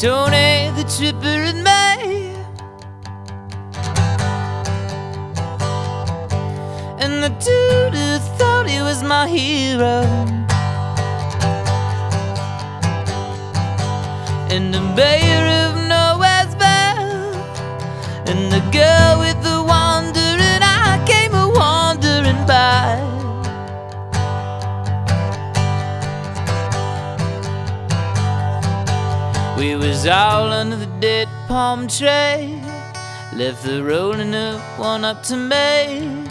Tony the Tripper and me. And the dude who thought he was my hero. And the mayor of Nowhere's Bell. And the girl with the wandering We was all under the dead palm tree. Left the rolling up one up to me.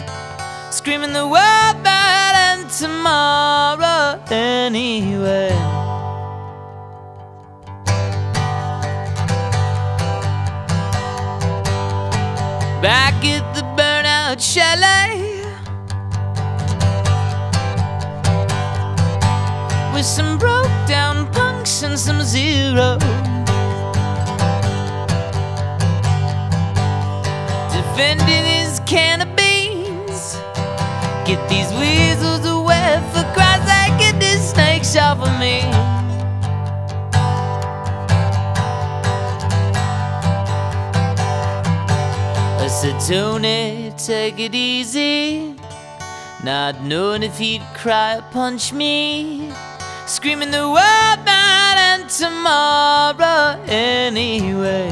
Screaming the world bad and tomorrow anyway. Back at the burnout chalet. With some broke down and some zero. Defending his can of beans. Get these weasels away for Christ's sake, get these snakes off of me. I said, Tony, take it easy. Not knowing if he'd cry or punch me. Screaming the and tomorrow anyway.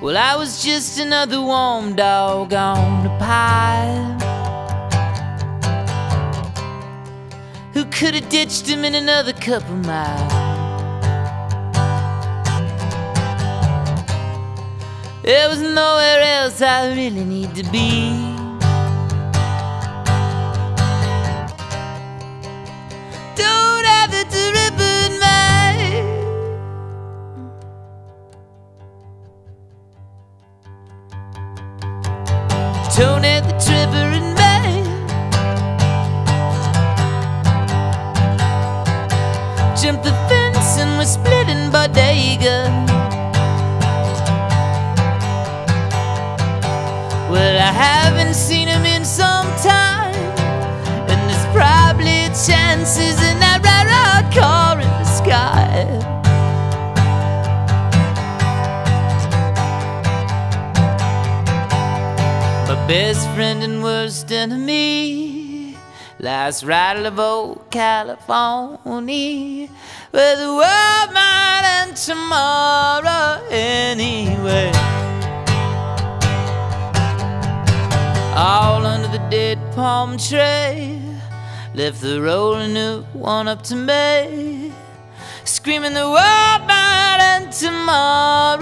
Well, I was just another warm dog on the pile. Who could have ditched him in another couple miles? There was nowhere else I really need to be. Tony the Tripper and me. Jumped the best friend and worst enemy Last right of old California, where the world might end tomorrow anyway. all under the dead palm tree. Left the rolling up one up to me, screaming the world might end tomorrow.